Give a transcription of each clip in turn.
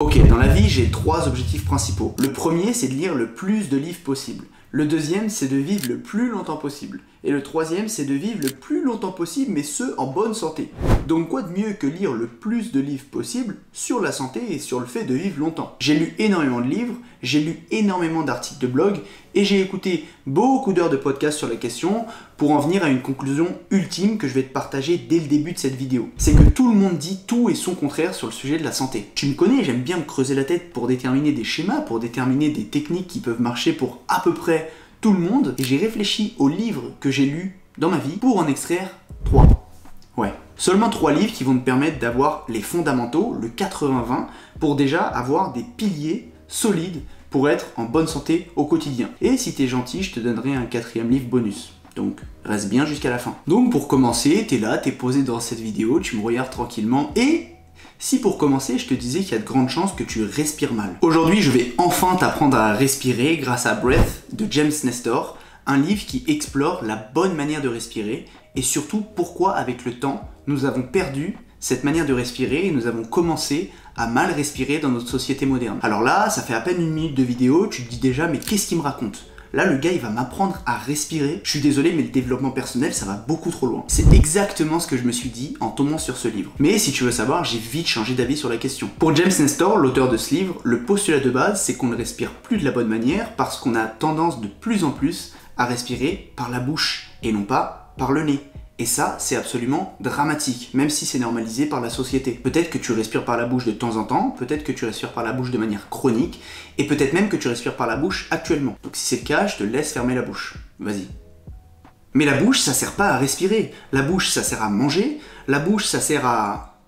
Ok, dans la vie, j'ai trois objectifs principaux. Le premier, c'est de lire le plus de livres possible. Le deuxième, c'est de vivre le plus longtemps possible. Et le troisième, c'est de vivre le plus longtemps possible, mais ce, en bonne santé. Donc quoi de mieux que lire le plus de livres possible sur la santé et sur le fait de vivre longtemps? J'ai lu énormément de livres, j'ai lu énormément d'articles de blog, et j'ai écouté beaucoup d'heures de podcasts sur la question pour en venir à une conclusion ultime que je vais te partager dès le début de cette vidéo. C'est que tout le monde dit tout et son contraire sur le sujet de la santé. Tu me connais, j'aime bien creuser la tête pour déterminer des schémas, pour déterminer des techniques qui peuvent marcher pour à peu près tout le monde, et j'ai réfléchi aux livres que j'ai lus dans ma vie pour en extraire 3. Ouais. Seulement 3 livres qui vont te permettre d'avoir les fondamentaux, le 80-20, pour déjà avoir des piliers solides pour être en bonne santé au quotidien. Et si t'es gentil, je te donnerai un quatrième livre bonus. Donc reste bien jusqu'à la fin. Donc pour commencer, t'es là, t'es posé dans cette vidéo, tu me regardes tranquillement et si pour commencer, je te disais qu'il y a de grandes chances que tu respires mal. Aujourd'hui, je vais enfin t'apprendre à respirer grâce à Breath de James Nestor, un livre qui explore la bonne manière de respirer et surtout pourquoi avec le temps, nous avons perdu cette manière de respirer et nous avons commencé à mal respirer dans notre société moderne. Alors là, ça fait à peine une minute de vidéo, tu te dis déjà mais qu'est-ce qu'il me raconte? Là, le gars, il va m'apprendre à respirer. Je suis désolé, mais le développement personnel, ça va beaucoup trop loin. C'est exactement ce que je me suis dit en tombant sur ce livre. Mais si tu veux savoir, j'ai vite changé d'avis sur la question. Pour James Nestor, l'auteur de ce livre, le postulat de base, c'est qu'on ne respire plus de la bonne manière parce qu'on a tendance de plus en plus à respirer par la bouche et non pas par le nez. Et ça, c'est absolument dramatique, même si c'est normalisé par la société. Peut-être que tu respires par la bouche de temps en temps, peut-être que tu respires par la bouche de manière chronique, et peut-être même que tu respires par la bouche actuellement. Donc si c'est le cas, je te laisse fermer la bouche. Vas-y. Mais la bouche, ça sert pas à respirer. La bouche, ça sert à manger. La bouche, ça sert à...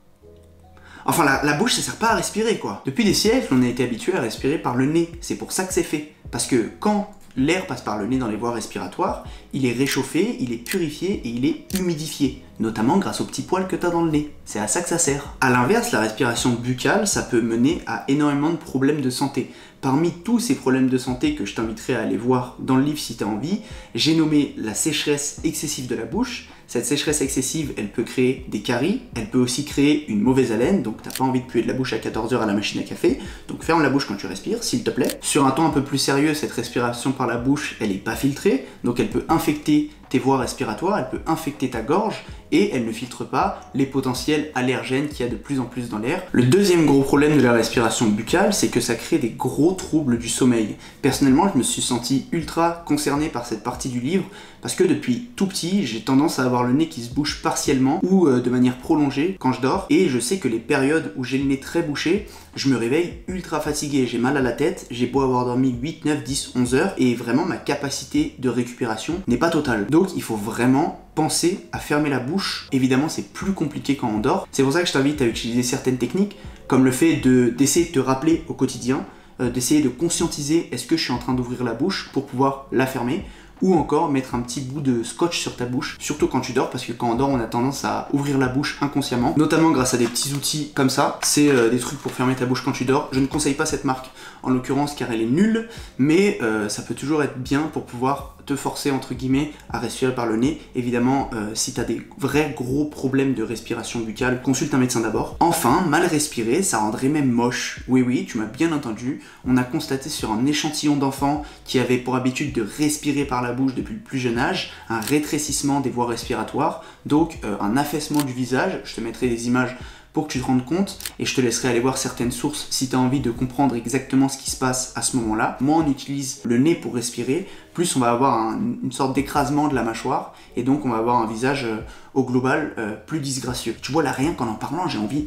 Enfin, la, bouche, ça sert pas à respirer, quoi. Depuis des siècles, on a été habitué à respirer par le nez. C'est pour ça que c'est fait. Parce que quand L'air passe par le nez dans les voies respiratoires, il est réchauffé, il est purifié et il est humidifié, notamment grâce aux petits poils que tu as dans le nez. C'est à ça que ça sert. A l'inverse, la respiration buccale, ça peut mener à énormément de problèmes de santé. Parmi tous ces problèmes de santé que je t'inviterai à aller voir dans le livre si tu as envie, j'ai nommé la sécheresse excessive de la bouche, cette sécheresse excessive, elle peut créer des caries, elle peut aussi créer une mauvaise haleine, donc t'as pas envie de puer de la bouche à 14h à la machine à café, donc ferme la bouche quand tu respires, s'il te plaît. Sur un ton un peu plus sérieux, cette respiration par la bouche, elle est pas filtrée, donc elle peut infecter tes voies respiratoires, elle peut infecter ta gorge et elle ne filtre pas les potentiels allergènes qu'il y a de plus en plus dans l'air. Le deuxième gros problème de la respiration buccale, c'est que ça crée des gros troubles du sommeil. Personnellement, je me suis senti ultra concerné par cette partie du livre parce que depuis tout petit, j'ai tendance à avoir le nez qui se bouche partiellement ou euh, de manière prolongée quand je dors et je sais que les périodes où j'ai le nez très bouché, je me réveille ultra fatigué, j'ai mal à la tête, j'ai beau avoir dormi 8, 9, 10, 11 heures et vraiment ma capacité de récupération n'est pas totale. Donc il faut vraiment penser à fermer la bouche. Évidemment c'est plus compliqué quand on dort. C'est pour ça que je t'invite à utiliser certaines techniques comme le fait d'essayer de, te rappeler au quotidien, euh, d'essayer de conscientiser est-ce que je suis en train d'ouvrir la bouche pour pouvoir la fermer ou encore mettre un petit bout de scotch sur ta bouche, surtout quand tu dors, parce que quand on dort, on a tendance à ouvrir la bouche inconsciemment, notamment grâce à des petits outils comme ça. C'est euh, des trucs pour fermer ta bouche quand tu dors. Je ne conseille pas cette marque en l'occurrence car elle est nulle, mais euh, ça peut toujours être bien pour pouvoir forcer entre guillemets à respirer par le nez. Évidemment, euh, si tu des vrais gros problèmes de respiration buccale, consulte un médecin d'abord. Enfin, mal respirer, ça rendrait même moche. Oui, oui, tu m'as bien entendu. On a constaté sur un échantillon d'enfants qui avaient pour habitude de respirer par la bouche depuis le plus jeune âge, un rétrécissement des voies respiratoires, donc euh, un affaissement du visage. Je te mettrai des images pour que tu te rendes compte et je te laisserai aller voir certaines sources si tu as envie de comprendre exactement ce qui se passe à ce moment-là. Moi, on utilise le nez pour respirer, plus on va avoir une sorte d'écrasement de la mâchoire et donc on va avoir un visage euh, au global euh, plus disgracieux. Tu vois là rien qu'en en parlant, j'ai envie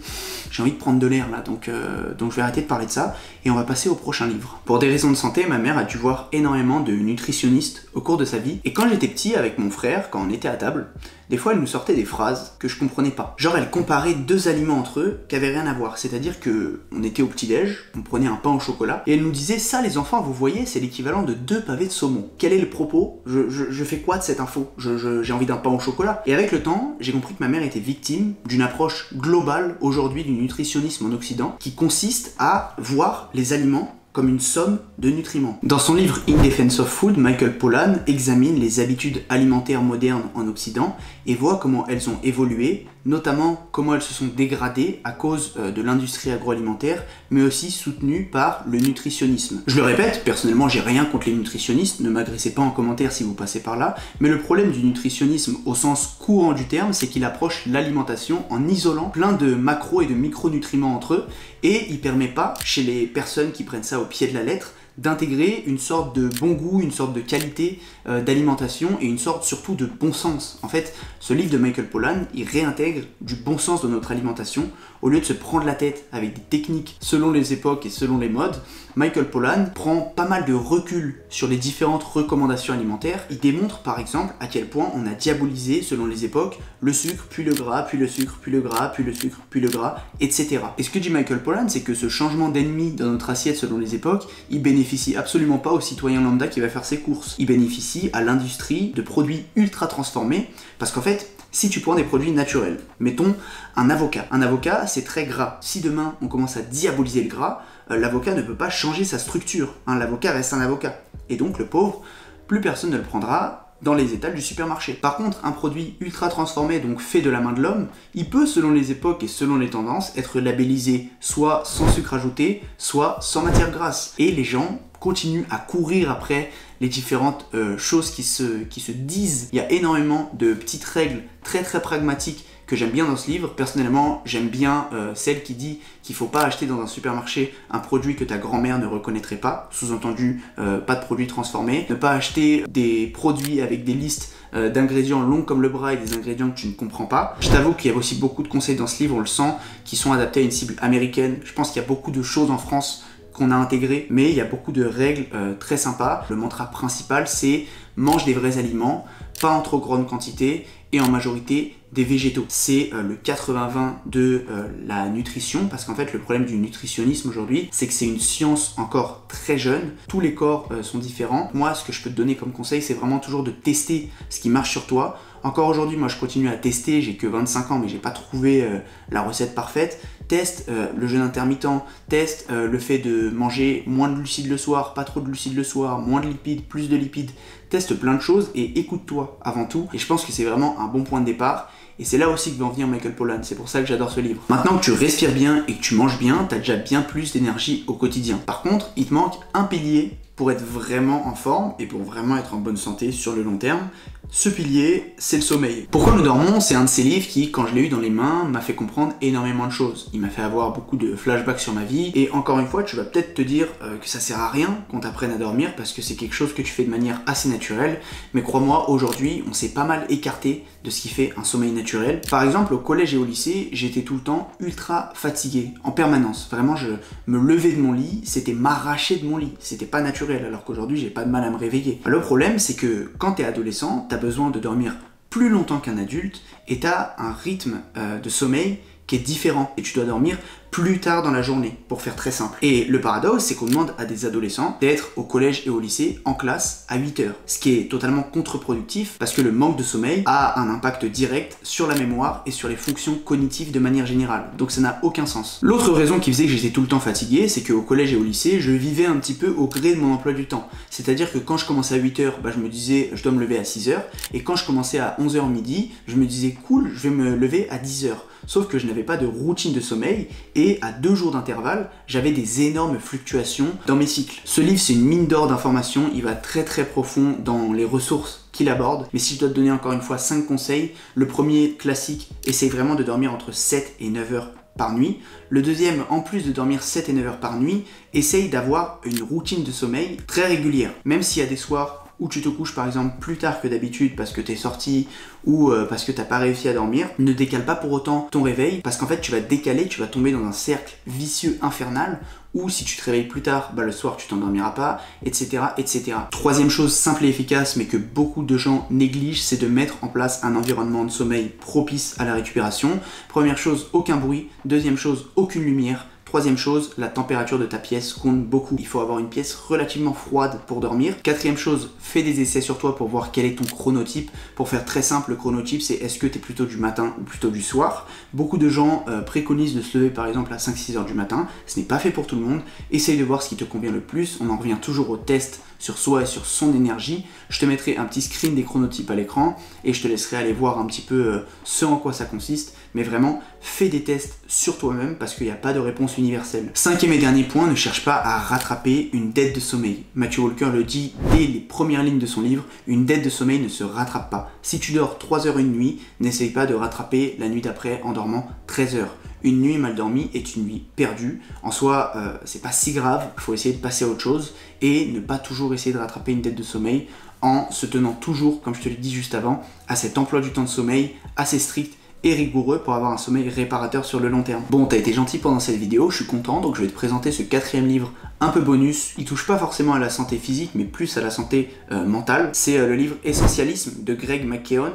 j'ai envie de prendre de l'air là. Donc euh, donc je vais arrêter de parler de ça et on va passer au prochain livre. Pour des raisons de santé, ma mère a dû voir énormément de nutritionnistes au cours de sa vie et quand j'étais petit avec mon frère, quand on était à table, des fois elle nous sortait des phrases que je comprenais pas. Genre elle comparait deux aliments entre eux qui avaient rien à voir, c'est-à-dire que on était au petit-déj, on prenait un pain au chocolat et elle nous disait ça les enfants, vous voyez, c'est l'équivalent de deux pavés de saumon. Quel est le propos? Je, fais quoi de cette info? J'ai envie d'un pain au chocolat. Et avec le temps, j'ai compris que ma mère était victime d'une approche globale aujourd'hui du nutritionnisme en Occident qui consiste à voir les aliments comme une somme de nutriments. Dans son livre In Defense of Food, Michael Pollan examine les habitudes alimentaires modernes en Occident et voit comment elles ont évolué notamment comment elles se sont dégradées à cause euh, de l'industrie agroalimentaire, mais aussi soutenues par le nutritionnisme. Je le répète, personnellement j'ai rien contre les nutritionnistes, ne m'agressez pas en commentaire si vous passez par là, mais le problème du nutritionnisme au sens courant du terme, c'est qu'il approche l'alimentation en isolant plein de macro et de micronutriments entre eux, et il permet pas, chez les personnes qui prennent ça au pied de la lettre, d'intégrer une sorte de bon goût, une sorte de qualité euh, d'alimentation et une sorte surtout de bon sens. En fait, ce livre de Michael Pollan, il réintègre du bon sens dans notre alimentation au lieu de se prendre la tête avec des techniques selon les époques et selon les modes. Michael Pollan prend pas mal de recul sur les différentes recommandations alimentaires. Il démontre par exemple à quel point on a diabolisé selon les époques le sucre, puis le gras, puis le sucre, puis le gras, puis le sucre, puis le gras, etc. Et ce que dit Michael Pollan, c'est que ce changement d'ennemi dans notre assiette selon les époques, il bénéficie absolument pas au citoyen lambda qui va faire ses courses. Il bénéficie à l'industrie de produits ultra transformés, parce qu'en fait, si tu prends des produits naturels, mettons un avocat. Un avocat, c'est très gras. Si demain on commence à diaboliser le gras, l'avocat ne peut pas changer sa structure. Hein. l'avocat reste un avocat. Et donc le pauvre, plus personne ne le prendra dans les étals du supermarché. Par contre, un produit ultra transformé, donc fait de la main de l'homme, il peut, selon les époques et selon les tendances, être labellisé soit sans sucre ajouté, soit sans matière grasse. Et les gens continuent à courir après les différentes euh, choses qui se, qui se disent. Il y a énormément de petites règles très très pragmatiques que j'aime bien dans ce livre. Personnellement, j'aime bien euh, celle qui dit qu'il faut pas acheter dans un supermarché un produit que ta grand-mère ne reconnaîtrait pas, sous-entendu euh, pas de produits transformés, ne pas acheter des produits avec des listes d'ingrédients longs comme le bras et des ingrédients que tu ne comprends pas. Je t'avoue qu'il y a aussi beaucoup de conseils dans ce livre, on le sent, qui sont adaptés à une cible américaine. Je pense qu'il y a beaucoup de choses en France qu'on a intégré, mais il y a beaucoup de règles euh, très sympas. Le mantra principal, c'est mange des vrais aliments, pas en trop grande quantité et en majorité des végétaux. C'est euh, le 80-20 de euh, la nutrition, parce qu'en fait le problème du nutritionnisme aujourd'hui, c'est que c'est une science encore très jeune, tous les corps sont différents. Moi, ce que je peux te donner comme conseil, c'est vraiment toujours de tester ce qui marche sur toi. Encore aujourd'hui, moi je continue à tester, j'ai que 25 ans, mais j'ai pas trouvé la recette parfaite teste euh, le jeûne intermittent, teste euh, le fait de manger moins de glucides le soir, pas trop de glucides le soir, moins de lipides, plus de lipides, teste plein de choses et écoute-toi avant tout. Et je pense que c'est vraiment un bon point de départ. Et c'est là aussi que va en venir Michael Pollan, c'est pour ça que j'adore ce livre. Maintenant que tu respires bien et que tu manges bien, t'as déjà bien plus d'énergie au quotidien. Par contre, il te manque un pilier pour être vraiment en forme et pour vraiment être en bonne santé sur le long terme. Ce pilier, c'est le sommeil. Pourquoi nous dormons? C'est un de ces livres qui, quand je l'ai eu dans les mains, m'a fait comprendre énormément de choses. Il m'a fait avoir beaucoup de flashbacks sur ma vie. Et encore une fois, tu vas peut-être te dire euh, que ça sert à rien qu'on t'apprenne à dormir parce que c'est quelque chose que tu fais de manière assez naturelle. Mais crois-moi, aujourd'hui, on s'est pas mal écarté de ce qui fait un sommeil naturel. Par exemple, au collège et au lycée, j'étais tout le temps ultra fatigué, en permanence. Vraiment, je me levais de mon lit, c'était m'arracher de mon lit. C'était pas naturel, alors qu'aujourd'hui, j'ai pas de mal à me réveiller. Le problème, c'est que quand t'es adolescent, t'as besoin de dormir plus longtemps qu'un adulte et tu as un rythme euh, de sommeil qui est différent. Et tu dois dormir plus tard dans la journée, pour faire très simple. Et le paradoxe, c'est qu'on demande à des adolescents d'être au collège et au lycée en classe à 8 heures, ce qui est totalement contre-productif parce que le manque de sommeil a un impact direct sur la mémoire et sur les fonctions cognitives de manière générale. Donc ça n'a aucun sens. L'autre raison qui faisait que j'étais tout le temps fatigué, c'est qu'au collège et au lycée, je vivais un petit peu au gré de mon emploi du temps. C'est-à-dire que quand je commençais à 8 heures, bah, je me disais je dois me lever à 6 heures, et quand je commençais à 11h midi, je me disais cool, je vais me lever à 10 heures. Sauf que je n'avais pas de routine de sommeil et à deux jours d'intervalle, j'avais des énormes fluctuations dans mes cycles. Ce livre, c'est une mine d'or d'informations, il va très très profond dans les ressources qu'il aborde. Mais si je dois te donner encore une fois 5 conseils, le premier classique, essaye vraiment de dormir entre 7 et 9 heures par nuit. Le deuxième, en plus de dormir 7 et 9 heures par nuit, essaye d'avoir une routine de sommeil très régulière. Même s'il y a des soirs où tu te couches par exemple plus tard que d'habitude parce que tu es sorti ou euh, parce que t'as pas réussi à dormir, ne décale pas pour autant ton réveil parce qu'en fait tu vas décaler, tu vas tomber dans un cercle vicieux infernal ou si tu te réveilles plus tard, bah le soir tu t'endormiras pas, etc., etc. Troisième chose simple et efficace, mais que beaucoup de gens négligent, c'est de mettre en place un environnement de sommeil propice à la récupération. Première chose, aucun bruit. Deuxième chose, aucune lumière. Troisième chose, la température de ta pièce compte beaucoup. Il faut avoir une pièce relativement froide pour dormir. Quatrième chose, fais des essais sur toi pour voir quel est ton chronotype. Pour faire très simple, le chronotype, c'est est-ce que tu es plutôt du matin ou plutôt du soir? Beaucoup de gens euh, préconisent de se lever par exemple à 5-6 heures du matin. Ce n'est pas fait pour tout le monde. Essaye de voir ce qui te convient le plus. On en revient toujours au test sur soi et sur son énergie. Je te mettrai un petit screen des chronotypes à l'écran et je te laisserai aller voir un petit peu euh, ce en quoi ça consiste. Mais vraiment, fais des tests sur toi-même parce qu'il n'y a pas de réponse universelle. Cinquième et dernier point, ne cherche pas à rattraper une dette de sommeil. Matthew Walker le dit dès les premières lignes de son livre, une dette de sommeil ne se rattrape pas. Si tu dors 3 heures une nuit, n'essaye pas de rattraper la nuit d'après en dormant 13 heures une nuit mal dormie est une nuit perdue. En soi, euh, c'est pas si grave, il faut essayer de passer à autre chose et ne pas toujours essayer de rattraper une dette de sommeil en se tenant toujours, comme je te l'ai dit juste avant, à cet emploi du temps de sommeil assez strict et rigoureux pour avoir un sommeil réparateur sur le long terme. Bon, t'as été gentil pendant cette vidéo, je suis content, donc je vais te présenter ce quatrième livre un peu bonus. Il touche pas forcément à la santé physique, mais plus à la santé euh, mentale. C'est euh, le livre Essentialisme de Greg McKeown.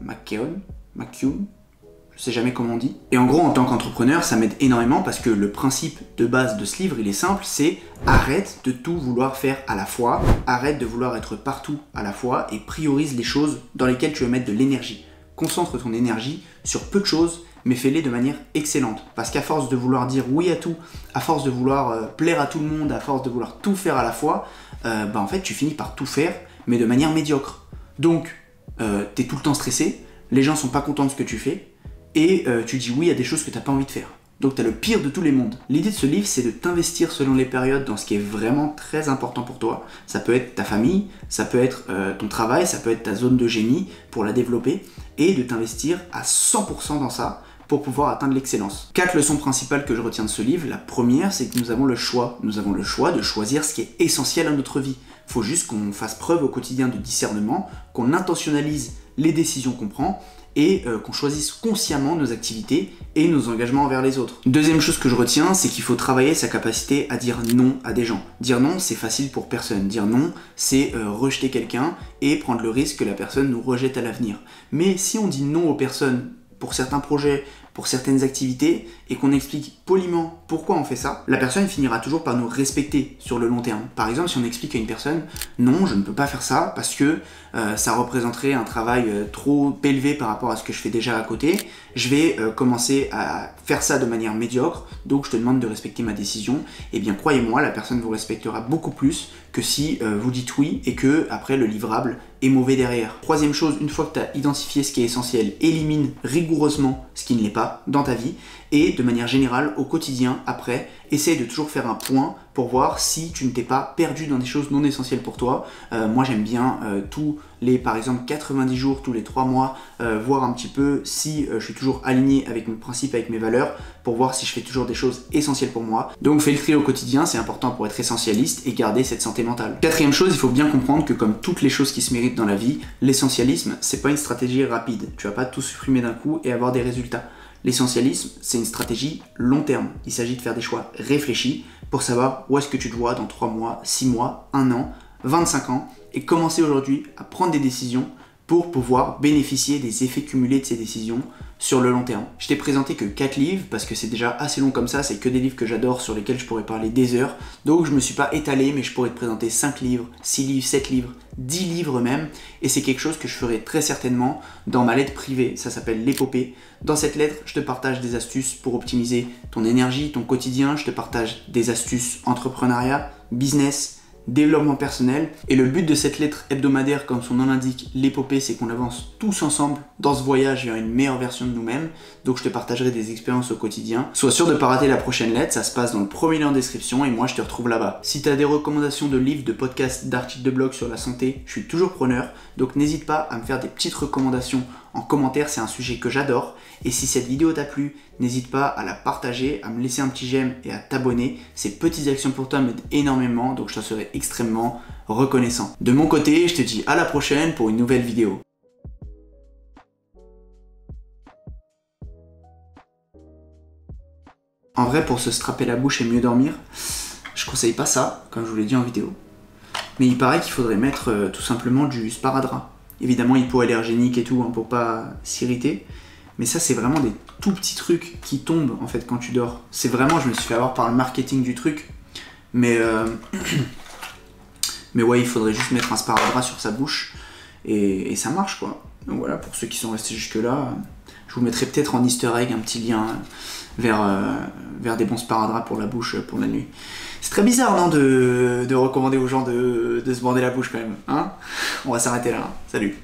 McKeown? McKeown je sais jamais comment on dit. Et en gros, en tant qu'entrepreneur, ça m'aide énormément parce que le principe de base de ce livre, il est simple, c'est arrête de tout vouloir faire à la fois, arrête de vouloir être partout à la fois et priorise les choses dans lesquelles tu veux mettre de l'énergie. Concentre ton énergie sur peu de choses, mais fais-les de manière excellente. Parce qu'à force de vouloir dire oui à tout, à force de vouloir euh, plaire à tout le monde, à force de vouloir tout faire à la fois, euh, bah en fait, tu finis par tout faire, mais de manière médiocre. Donc, euh, tu es tout le temps stressé, les gens sont pas contents de ce que tu fais, et tu dis oui à des choses que tu n'as pas envie de faire. Donc tu as le pire de tous les mondes. L'idée de ce livre, c'est de t'investir selon les périodes dans ce qui est vraiment très important pour toi. Ça peut être ta famille, ça peut être euh, ton travail, ça peut être ta zone de génie pour la développer, et de t'investir à 100% dans ça pour pouvoir atteindre l'excellence. Quatre leçons principales que je retiens de ce livre. La première, c'est que nous avons le choix. Nous avons le choix de choisir ce qui est essentiel à notre vie. Faut juste qu'on fasse preuve au quotidien de discernement, qu'on intentionnalise les décisions qu'on prend et euh, qu'on choisisse consciemment nos activités et nos engagements envers les autres. Deuxième chose que je retiens, c'est qu'il faut travailler sa capacité à dire non à des gens. Dire non, c'est facile pour personne. Dire non, c'est euh, rejeter quelqu'un et prendre le risque que la personne nous rejette à l'avenir. Mais si on dit non aux personnes pour certains projets, pour certaines activités et qu'on explique poliment pourquoi on fait ça, la personne finira toujours par nous respecter sur le long terme. Par exemple, si on explique à une personne non, je ne peux pas faire ça parce que euh, ça représenterait un travail euh, trop élevé par rapport à ce que je fais déjà à côté, je vais euh, commencer à faire ça de manière médiocre, donc je te demande de respecter ma décision. Eh bien croyez-moi, la personne vous respectera beaucoup plus que si vous dites oui et que après le livrable est mauvais derrière. Troisième chose, une fois que tu as identifié ce qui est essentiel, élimine rigoureusement ce qui ne l'est pas dans ta vie et de manière générale au quotidien après, essaye de toujours faire un point pour voir si tu ne t'es pas perdu dans des choses non essentielles pour toi. Euh, moi j'aime bien euh, tous les par exemple 90 jours, tous les 3 mois, euh, voir un petit peu si je suis toujours aligné avec mes principes, avec mes valeurs, pour voir si je fais toujours des choses essentielles pour moi. Donc fais le tri au quotidien, c'est important pour être essentialiste et garder cette santé mentale. Quatrième chose, il faut bien comprendre que comme toutes les choses qui se méritent dans la vie, l'essentialisme c'est pas une stratégie rapide. Tu vas pas tout supprimer d'un coup et avoir des résultats. L'essentialisme, c'est une stratégie long terme. Il s'agit de faire des choix réfléchis pour savoir où est-ce que tu te vois dans 3 mois, 6 mois, 1 an, 25 ans, et commencer aujourd'hui à prendre des décisions pour pouvoir bénéficier des effets cumulés de ces décisions sur le long terme. Je t'ai présenté que 4 livres parce que c'est déjà assez long comme ça, c'est que des livres que j'adore sur lesquels je pourrais parler des heures. Donc je me suis pas étalé mais je pourrais te présenter 5 livres, 6 livres, 7 livres, 10 livres même et c'est quelque chose que je ferai très certainement dans ma lettre privée, ça s'appelle l'épopée. Dans cette lettre, je te partage des astuces pour optimiser ton énergie, ton quotidien, je te partage des astuces entrepreneuriat, business, développement personnel. Et le but de cette lettre hebdomadaire, comme son nom l'indique, l'épopée, c'est qu'on avance tous ensemble dans ce voyage vers une meilleure version de nous-mêmes. Donc je te partagerai des expériences au quotidien. Sois sûr de ne pas rater la prochaine lettre, ça se passe dans le premier lien en description et moi je te retrouve là-bas. Si tu as des recommandations de livres, de podcasts, d'articles de blog sur la santé, je suis toujours preneur. Donc n'hésite pas à me faire des petites recommandations en commentaire, c'est un sujet que j'adore. Et si cette vidéo t'a plu, n'hésite pas à la partager, à me laisser un petit j'aime et à t'abonner. Ces petites actions pour toi m'aident énormément, donc je t'en serai extrêmement reconnaissant. De mon côté, je te dis à la prochaine pour une nouvelle vidéo. En vrai, pour se strapper la bouche et mieux dormir, je conseille pas ça, comme je vous l'ai dit en vidéo. Mais il paraît qu'il faudrait mettre euh, tout simplement du sparadrap. Évidemment, hypoallergénique et tout, hein, pour pas s'irriter. Mais ça, c'est vraiment des tout petits trucs qui tombent en fait quand tu dors. C'est vraiment, je me suis fait avoir par le marketing du truc. Mais, euh, mais ouais, il faudrait juste mettre un sparadrap sur sa bouche et, ça marche quoi. Donc voilà, pour ceux qui sont restés jusque-là, je vous mettrai peut-être en easter egg un petit lien vers, euh, vers des bons sparadraps pour la bouche pour la nuit. C'est très bizarre, non, de, recommander aux gens de, de se bander la bouche quand même. Hein? On va s'arrêter là. Salut